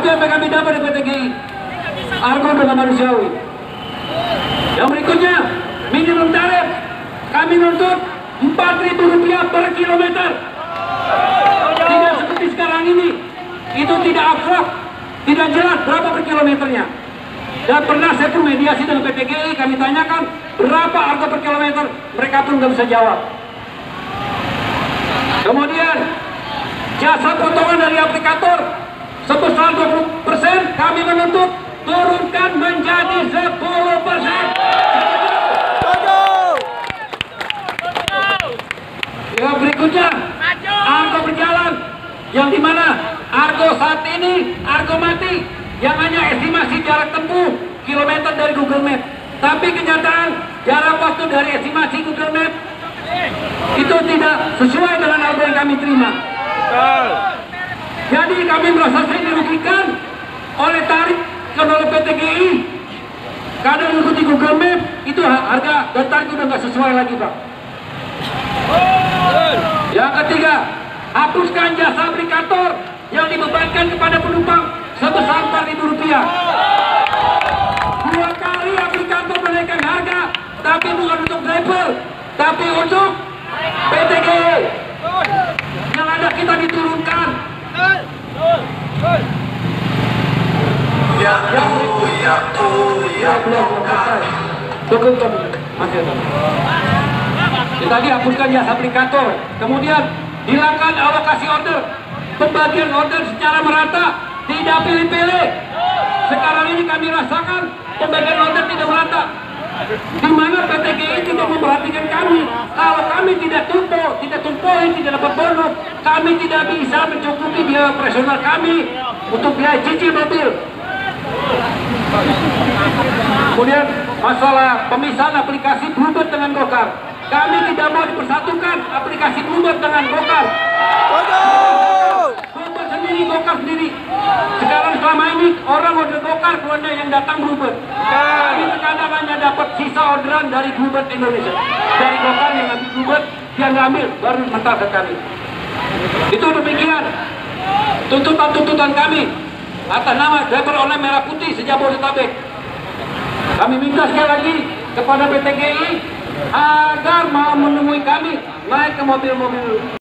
Satu yang kami dapat dari PT GI, Argo dengan manusiawi. Yang berikutnya, minimum tarif kami nuntut Rp4.000 per kilometer. Tidak seperti sekarang ini, itu tidak abstrak, tidak jelas berapa per kilometernya. Dan pernah saya pun mediasi dengan PT GI, kami tanyakan berapa harga per kilometer, mereka pun nggak bisa jawab. Kemudian jasa potongan dari aplikator sebesar 20 persen kami menuntut turunkan menjadi 10 persen. Yang berikutnya. Argo berjalan. Yang di mana Argo saat ini Argo mati. Yang hanya estimasi jarak tempuh kilometer dari Google Map. Tapi kenyataan jarak waktu dari estimasi Google Map itu tidak sesuai dengan apa yang kami terima. Jadi kami merasa saya dirugikan oleh tarif oleh PT GI kadang mengikuti Google Map itu harga dan tarif udah nggak sesuai lagi Pak yang ketiga, hapuskan jasa aplikator yang dibebankan kepada penumpang sebesar Rp4.000. Dua kali aplikator menaikkan harga, tapi bukan untuk driver, tapi untuk PTG. Yang ada kita diturunkan. Ya ya ya tunggu. Masih ada. Tadi hapuskan jasa aplikator, kemudian hilangkan alokasi order, pembagian order secara merata, tidak pilih-pilih. Sekarang ini kami rasakan pembagian order tidak merata. Di mana PT GI tidak memperhatikan kami. Kalau kami tidak tumpu, tidak tumpoi, tidak dapat bonus, kami tidak bisa mencukupi biaya operasional kami untuk biaya cicil mobil. Kemudian masalah pemisahan aplikasi Bluebird dengan Gokar. Kami tidak mau dipersatukan aplikasi Bluebird dengan Gokar. Bluebird sendiri, Gokar sendiri. Sekarang selama ini orang order Gokar, keluarnya yang datang Bluebird. Kami terkadang hanya dapat sisa orderan dari Bluebird Indonesia. Dari Gokar yang ambil Bluebird, dia nggak ambil, baru mental ke kami. Itu demikian tuntutan-tuntutan kami atas nama driver online merah putih sejak Bodetabek. Kami minta sekali lagi kepada PT GI agar mau menemui kami naik ke mobil-mobil